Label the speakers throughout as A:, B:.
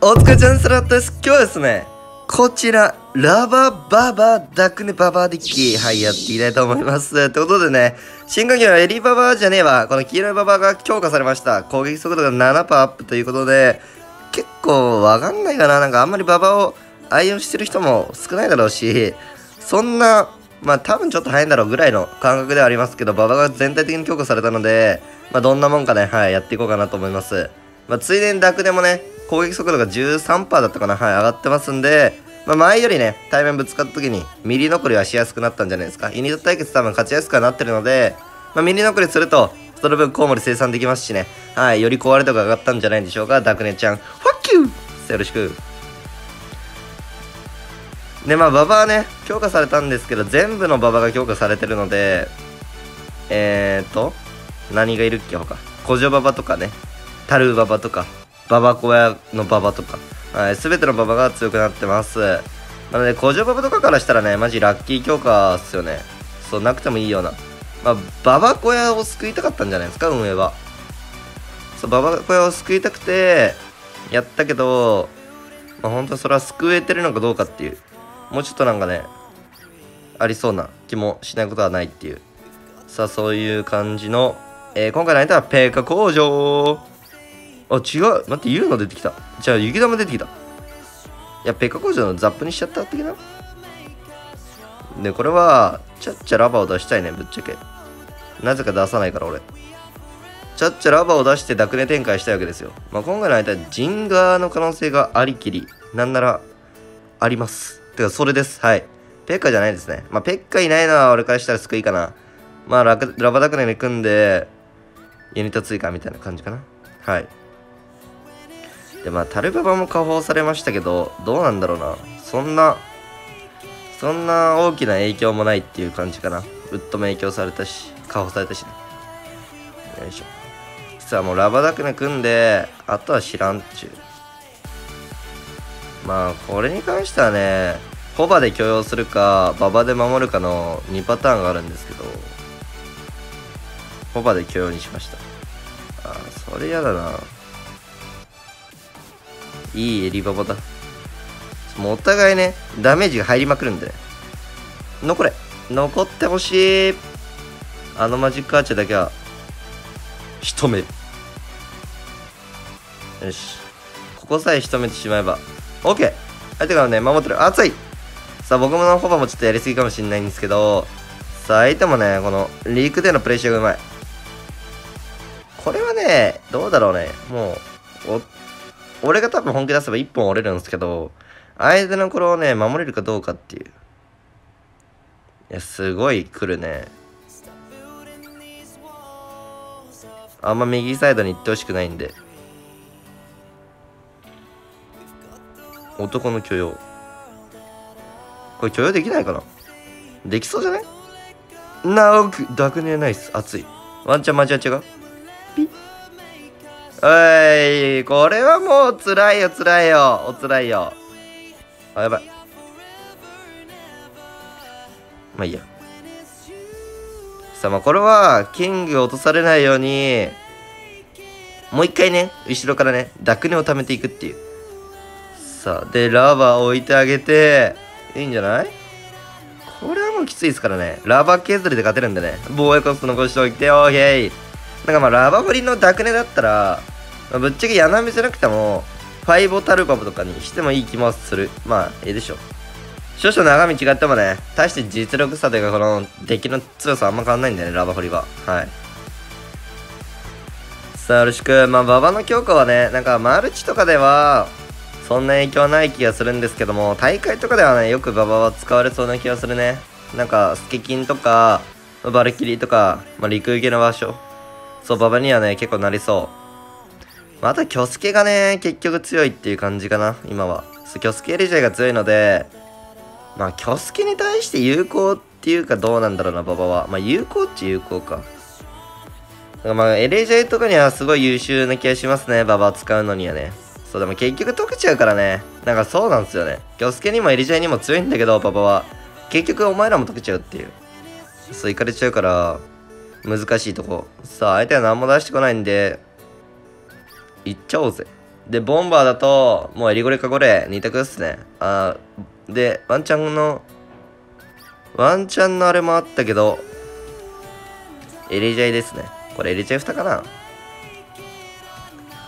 A: お疲れちゃんスラットです。今日はですね、こちら、ラバババダクネババディッキはい、やっていきたいと思います。ということでね、新環境はエリババじゃねえわ。この黄色いババが強化されました。攻撃速度が7%アップということで、結構わかんないかな。なんかあんまりババを愛用してる人も少ないだろうし、そんな、まあ多分ちょっと早いんだろうぐらいの感覚ではありますけど、ババが全体的に強化されたので、まあどんなもんかね、はい、やっていこうかなと思います。まあついでにダクでもね、攻撃速度が13%だったかな、はい、上がってますんで、まあ前よりね、対面ぶつかった時にミリ残りはしやすくなったんじゃないですか。ユニット対決多分勝ちやすくはなってるので、まあミリ残りすると、その分コウモリ生産できますしね、はい、より壊れ度が上がったんじゃないでしょうか、ダクネちゃん。ファッキューよろしく。で、まあ、ババはね、強化されたんですけど、全部のババが強化されてるので、えーと、何がいるっけ、他。古女ババとかね、タルーババとか、ババ小屋のババとか、はい、すべてのババが強くなってます。なので、古女ババとかからしたらね、マジラッキー強化っすよね。そう、なくてもいいような。まあ、ババ小屋を救いたかったんじゃないですか、運営は。そう、ババ小屋を救いたくて、やったけど、まあ、本当にそれは救えてるのかどうかっていう。もうちょっとなんかね、ありそうな気もしないことはないっていう。さあ、そういう感じの、えー、今回の相手はペーカ工場。あ、違う。待って、ユーノ出てきた。じゃあ、雪玉出てきた。いや、ペーカ工場のザップにしちゃった的な？で、これは、ちゃっちゃラバーを出したいね、ぶっちゃけ。なぜか出さないから、俺。ちゃっちゃラバーを出してダクネ展開したいわけですよ。まあ、今回の相手はジンガーの可能性がありきり。なんなら、あります。てか、それです。はい。ペッカじゃないですね。まあ、ペッカいないのは俺からしたら救いかな。まあ、ララバダクネに組んで、ユニット追加みたいな感じかな。はい。で、まあ、タルババも下放されましたけど、どうなんだろうな。そんな、そんな大きな影響もないっていう感じかな。ウッドも影響されたし、下放されたしね。よいしょ。さあ、もうラバダクネ組んで、あとは知らんっちゅう。まあ、これに関してはね、ホバで許容するか、ババで守るかの2パターンがあるんですけど、ホバで許容にしました。あー、それやだな。いいエリババだ。もうお互いね、ダメージが入りまくるんでね。残れ残ってほしいあのマジックアーチェだけは、仕留める。よし。ここさえ仕留めてしまえば、OK! 相手がね、守ってる。熱いさあ、僕ものホバもちょっとやりすぎかもしれないんですけど、さあ、相手もね、この、リークでのプレッシャーがうまい。これはね、どうだろうね。もう、お、俺が多分本気出せば1本折れるんですけど、相手のこれをね、守れるかどうかっていう。いや、すごい来るね。あんま右サイドに行ってほしくないんで。男の許容。これ許容できないかな？できそうじゃない？なおく、ダクネナイス。熱い。ワンチャンマジは違う？ピッ。おい、これはもう辛いよ、辛いよ。お辛いよ。あ、やばい。まあいいや。さあ、まあこれは、キング落とされないように、もう一回ね、後ろからね、ダクネを貯めていくっていう。さあ、で、ラバー置いてあげて、いいんじゃない？これはもうきついですからね。ラバー削りで勝てるんでね。防衛コスト残しておいて、オーケー。なんかまあ、ラバ振りのダクネだったら、まあ、ぶっちゃけ柳見じゃなくても、ファイボタルバブとかにしてもいい気もする。まあ、ええでしょ。少々長道違ってもね、大して実力差というか、この、敵の強さあんま変わんないんだよね、ラバ振りは。はい。さあ、よろしく。まあ、馬場の強化はね、なんか、マルチとかでは、そんな影響ない気がするんですけども、大会とかではね、よく馬場は使われそうな気がするね。なんか、スケキンとか、バルキリーとか、まあ、陸受けの場所。そう、馬場にはね、結構なりそう。まあ、あと、キョスケがね、結局強いっていう感じかな、今は。そう、キョスケエリジェが強いので、まあ、キョスケに対して有効っていうかどうなんだろうな、馬場は。まあ、有効っちゃ有効か。かまあ、LJ とかにはすごい優秀な気がしますね、馬場使うのにはね。そう、でも結局解けちゃうからね。なんかそうなんですよね。キョスケにも LJ にも強いんだけど、馬場は。結局お前らも解けちゃうっていう。そう、いかれちゃうから、難しいとこ。さあ、相手は何も出してこないんで、いっちゃおうぜ。で、ボンバーだと、もうエリゴレかこれ、二択っすね。あで、ワンチャンの、ワンチャンのあれもあったけど、エリジャイですね。これエリジャイ2かな？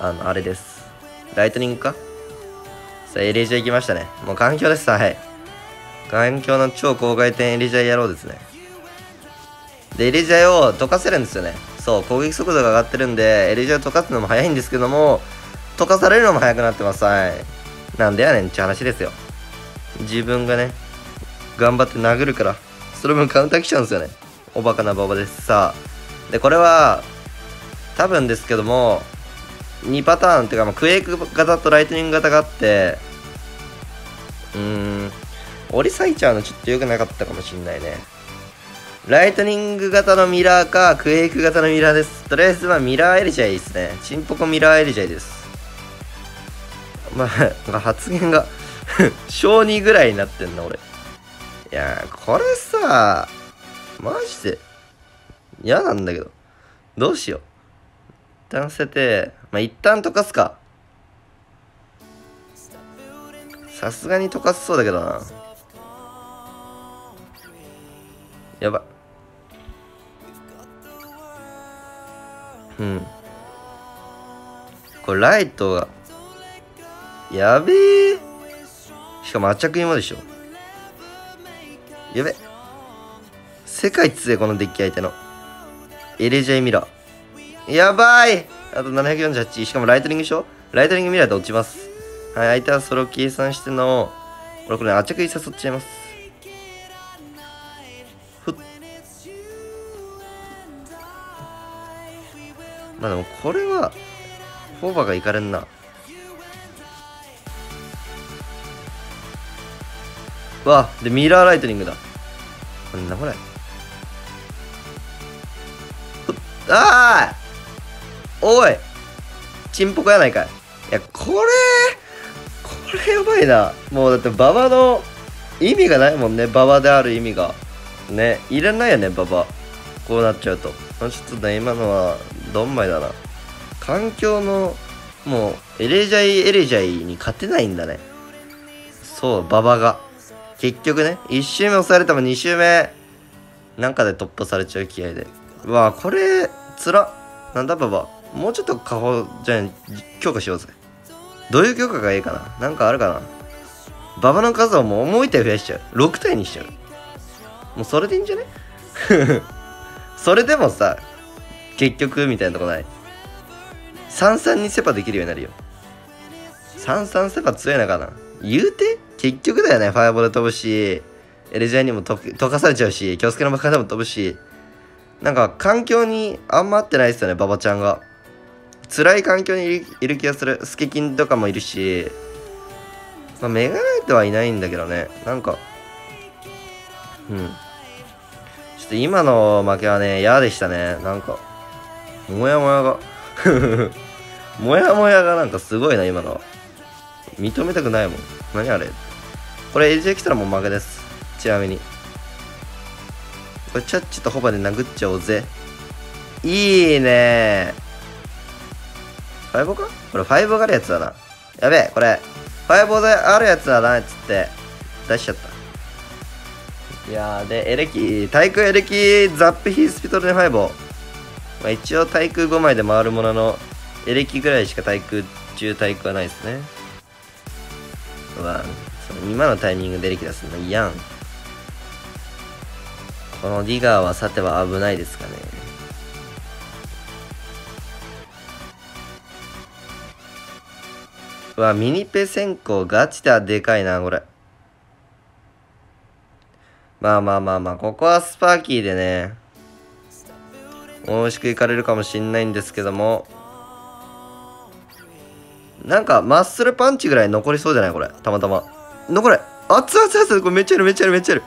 A: あの、あれです。ライトニングか？さあ、エリジャイ行きましたね。もう環境です、はい。環境の超高回転エリジャイ野郎ですね。で、エリジャを溶かせるんですよね。そう、攻撃速度が上がってるんで、エリジャイを溶かすのも早いんですけども、溶かされるのも早くなってます。はい。なんでやねんって話ですよ。自分がね、頑張って殴るから、その分カウンター来ちゃうんですよね。おバカな馬場です。さあ。で、これは、多分ですけども、2パターンっていうか、ま、クエイク型とライトニング型があって、うーん、折り裂いちゃうのちょっと良くなかったかもしんないね。ライトニング型のミラーか、クエイク型のミラーです。とりあえず、まあ、ミラーエリジャイですね。チンポコミラーエリジャイです。まあ、発言が 小2ぐらいになってんな、俺。いや、これさ、マジで、嫌なんだけど。どうしよう。一旦捨てて、まあ、一旦溶かすか。さすがに溶かせそうだけどな。やばい。うん。これライトが、やべえ。しかも圧着芋でしょ。やべ。世界強いこのデッキ相手の。エレジャイミラー。やばいあと748。しかもライトニングでしょライトニングミラーで落ちます。はい、相手はそれを計算しての、俺これ圧着に誘っちゃいます。あでもこれは、フォーバーがいかれんな。うわ、で、ミラーライトニングだ。なんだこれ。ああおいチンポコやないかい。いや、これ、これやばいな。もうだって馬場の意味がないもんね。馬場である意味が。ね、いらないよね、馬場。こうなっちゃうと。ちょっとね、今のは、どんまいだな。環境の、もう、エレジャイ、エレジャイに勝てないんだね。そう、馬場が。結局ね、1周目押されても2周目、なんかで突破されちゃう気合で。うわこれ、つら。なんだ、馬場。もうちょっと下方、じゃあ、強化しようぜ。どういう強化がいいかななんかあるかな馬場の数をもう思いたい増やしちゃう。6体にしちゃう。もうそれでいいんじゃね？それでもさ、結局みたいなとこない？33にセパできるようになるよ。33セパ強いのかな？言うて？結局だよね。ファイアボール飛ぶし、エレジャーにも溶かされちゃうし、京介のバカでも飛ぶし、なんか環境にあんま合ってないっすよね、馬場ちゃんが。辛い環境にいる気がする。スケキンとかもいるし、まあ、メガナイトはいないんだけどね。なんか、うん。ちょっと今の負けはね、嫌でしたね。なんか、もやもやが、もやもやがなんかすごいな、今のは。認めたくないもん。何あれこれエッジ来たらもう負けです。ちなみに。これチャッチとホバで殴っちゃおうぜ。いいねファイボか？これファイボがあるやつだな。やべえ、これ、ファイボであるやつだな、つって、出しちゃった。いやー、で、エレキ、対空エレキ、ザップヒースピトルネファイボ。まあ一応対空5枚で回るものの、エレキぐらいしか対空中対空はないですね。うわ、その今のタイミングでエレキ出すのいやん。このディガーはさては危ないですかね。うわ、ミニペ先行ガチででかいな、これ。まあまあまあまあ、ここはスパーキーでね、美味しくいかれるかもしんないんですけども、なんか、マッスルパンチぐらい残りそうじゃない？これ。たまたま。残れ熱々熱々これめっちゃいるめっちゃいるめっちゃいる。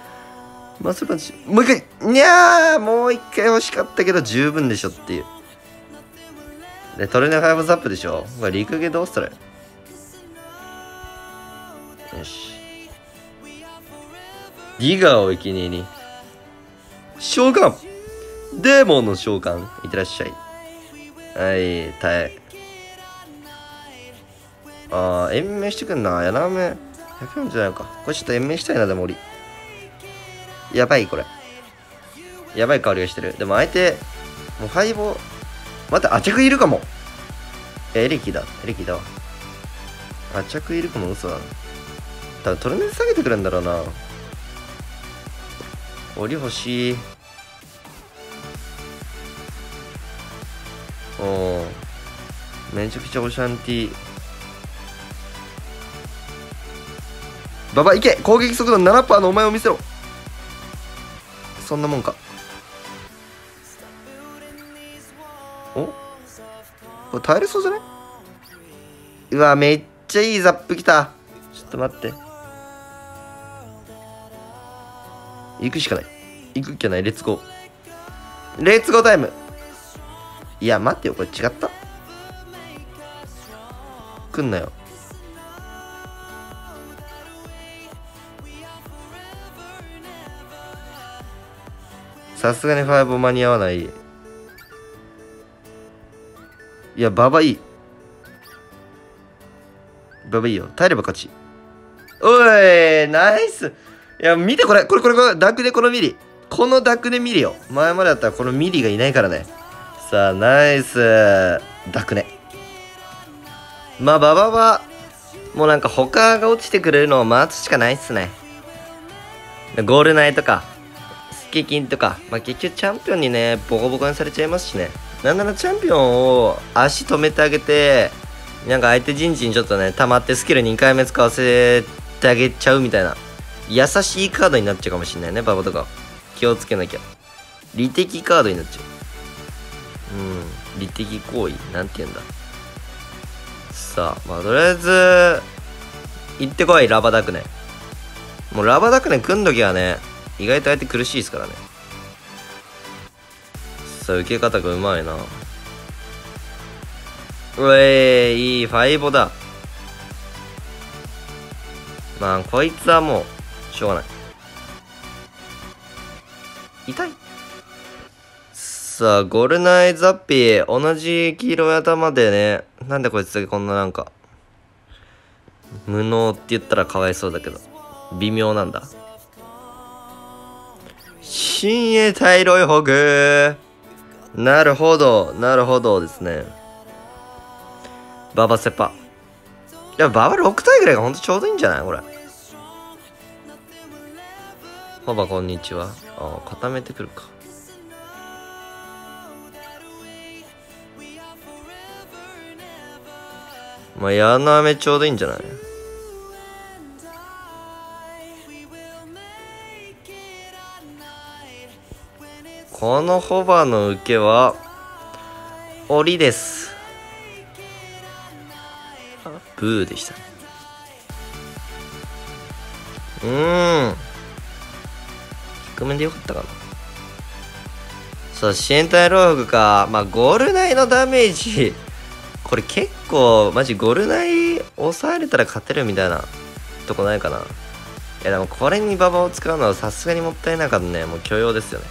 A: マッスルパンチ。もう一回。にゃーもう一回欲しかったけど十分でしょっていう。で、トルネファイブザップでしょ？これ、陸毛どうしたらよし。ディガーを生贄に。召喚デーモンの召喚いってらっしゃい。はい、耐え。ああ、延命してくんな。柳雨140じゃないか。これちょっと延命したいな、でも俺。やばい、これ。やばい香りがしてる。でも相手、もうファイボまた、アチャクいるかも。エレキだ。エレキだわ。アチャクいるかも嘘だな。多分トルネー下げてくるんだろうな。檻欲しい。おめちゃくちゃオシャンティババいけ！攻撃速度7%のお前を見せろ。そんなもんか。お？これ耐えれそうじゃないうわめっちゃいいザップきた。ちょっと待って。行くしかない。行くっきゃない。 Let's go。Let's go time。いや待ってよこれ違った？来んなよ。さすがに5間に合わない。いやババいい。ババいいよ。耐えれば勝ち。おいナイス。いや見てこれ。これこれこれダクでこのミリ。このダクでミリよ。前までだったらこのミリがいないからね。さあナイスダクねまあババはもうなんか他が落ちてくれるのを待つしかないっすねゴールナイとかスケキンとか、まあ、結局チャンピオンにね、ボコボコにされちゃいますしね。なんならチャンピオンを足止めてあげて、なんか相手陣地にちょっとね、溜まってスキル2回目使わせてあげちゃうみたいな。優しいカードになっちゃうかもしんないね、ババとか。気をつけなきゃ。利的カードになっちゃう。うん。利的行為。なんて言うんだ。さあ、まあ、とりあえず、行ってこい、ラバダクネ。もうラバダクネ組んどきはね、意外と相手苦しいですからね。さあ受け方がうまいな。うえいいファイボだ。まあこいつはもうしょうがない。痛い。さあゴルナイザッピー同じ黄色い頭でねなんでこいつだけこんななんか無能って言ったらかわいそうだけど微妙なんだ新鋭大ロイホグなるほど、なるほどですね。ババセパ。いや、ババ6体ぐらいがほんとちょうどいいんじゃない？これ。パパこんにちは。ああ、固めてくるか。まあ、矢の飴ちょうどいいんじゃない？このホバーの受けは、檻です。ブーでした。うーん。低めでよかったかな。さあ、支援隊ローグか。まあ、ゴール内のダメージ。これ結構、マジゴール内抑えれたら勝てるみたいなとこないかな。いや、でもこれに馬場を使うのはさすがにもったいなかったね。もう許容ですよね。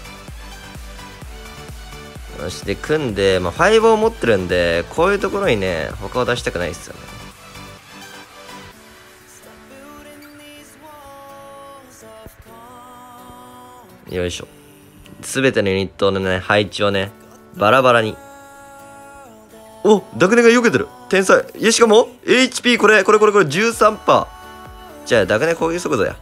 A: そして組んで、まあ、ファイブを持ってるんで、こういうところにね、他を出したくないっすよね。よいしょ。すべてのユニットのね、配置をね、バラバラに。おダクネが避けてる天才いや、しかも ?HP これ、これこれこれ13%。じゃあ、ダクネ攻撃速度や。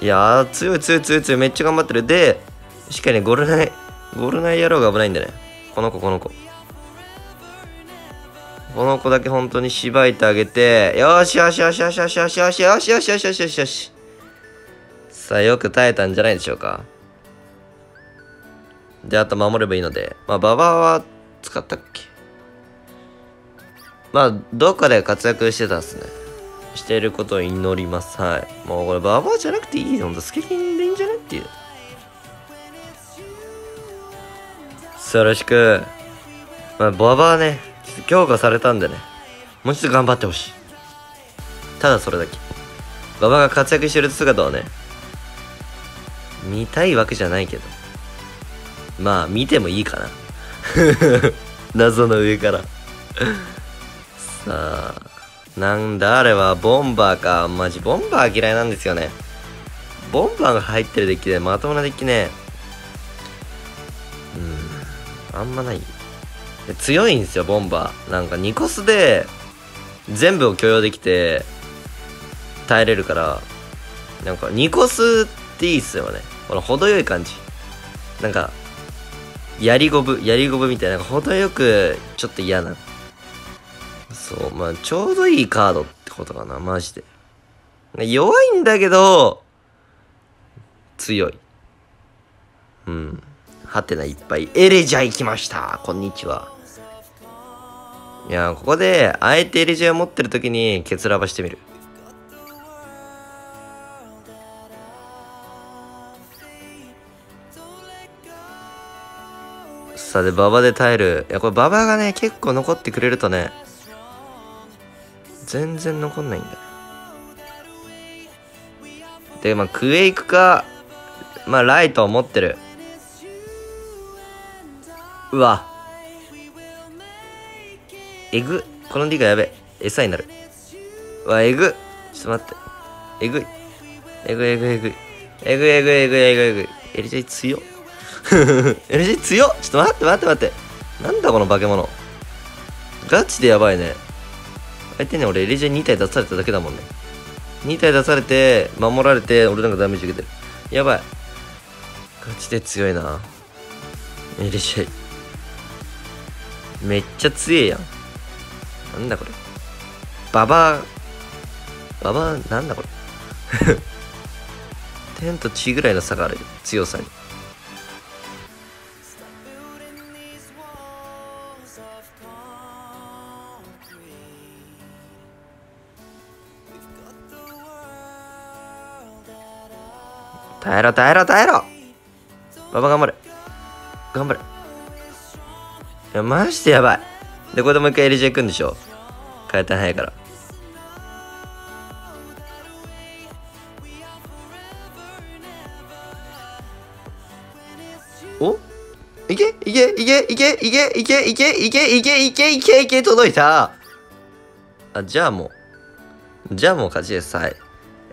A: いやー、強い強い強い強い、めっちゃ頑張ってる。で、しっかりね、ゴルナイ、ゴルナイ野郎が危ないんだね。この子、この子。この子だけ本当にしばいてあげて、よしよしよしよしよしよしよしよしよしよしよしよしよし。さあ、よく耐えたんじゃないでしょうか。で、あと守ればいいので。まあ、馬場は使ったっけ？まあ、どっかで活躍してたっすね。していることを祈ります。はい。もうこれ、馬場じゃなくていい。ほんと、スケキンでいいんじゃねっていう。よろしく。まあ、馬場はね、強化されたんでね、もう一度頑張ってほしい。ただそれだけ。馬場が活躍してる姿をね、見たいわけじゃないけど。まあ、見てもいいかな。謎の上からさあ。なんだあれは、ボンバーか。マジ、ボンバー嫌いなんですよね。ボンバーが入ってるデッキで、まともなデッキね、うん、あんまない。強いんですよ、ボンバー。なんか、ニコスで、全部を許容できて、耐えれるから、なんか、ニコスっていいっすよね。この程よい感じ。なんか、やりゴブ、やりゴブみたいな、なんか程よく、ちょっと嫌な。そう、まあ、ちょうどいいカードってことかな、マジで。弱いんだけど、強い。うん。はてないっぱい。エレジャ行きました。こんにちは。いや、ここで、あえてエレジャを持ってる時に、ケツラバしてみる。さあで、馬場で耐える。いや、これ馬場がね、結構残ってくれるとね、全然残んないんだよ。で、まあ、クエイクか、まあ、ライトを持ってる。うわ。えぐ。このリガやべ。餌になる。うわ、えぐ。ちょっと待って。えぐい。えぐいえぐいえぐい。えぐいえぐいえぐいえぐい。えぐい。エリジャイ強っ。エリジャイ強っちょっと待って待って待って。なんだこの化け物。ガチでやばいね。相手に俺エリジャイ2体出されただけだもんね。2体出されて、守られて、俺なんかダメージ受けてる。やばい。ガチで強いな。エリジャイ。めっちゃ強えやん。なんだこれ。ババア、ババア、なんだこれ。天と地ぐらいの差がある。強さに。耐えろ耐えろ耐えろ。ババ頑張れ。頑張れ。いやマジでやばい。でこれでもう一回 LJ 行くんでしょ。回転早いから。お？いけ？いけ？いけ？いけ？いけ？いけ？いけ？いけ？いけ？いけ？いけ？いけ？届いた。あじゃあもう。じゃあもう勝ちです。はい。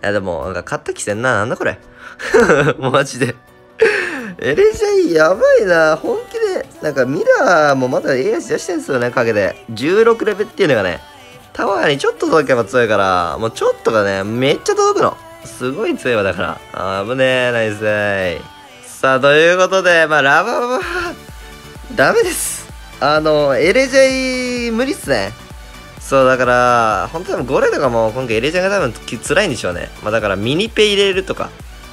A: やでもなんか勝った気せんな。なんだこれ。マジで。エレジャイやばいな。本気で。なんかミラーもまだ AI 出してんすよね陰で。16レベルっていうのがね。タワーにちょっと届けば強いからもうちょっとがねめっちゃ届くの。すごい強いわだから。あぶねえナイスーさあということでまあラバババ。ダメです。あのエレジャイ無理っすね。そうだから本当にゴレとかも今回エレジャイが多分辛いんでしょうねまあだからミニペ入れるとか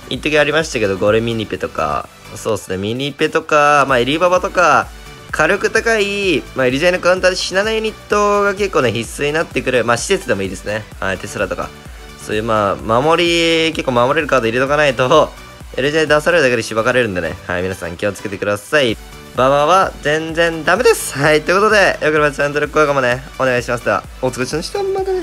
A: 一時ありましたけど、ゴレミニペとか、そうですね、ミニペとか、まあ、エリババとか、火力高い、まあ、エリジャイのカウンターで死なないユニットが結構ね、必須になってくる。まあ、施設でもいいですね。はい、テスラとか。そういう、まあ、守り、結構守れるカード入れとかないと、エリジャイ出されるだけでしばかれるんでね。はい、皆さん気をつけてください。ババは全然ダメです。はい、ということで、よければチャンネル登録もね、お願いします。では、お疲れ様でした。また。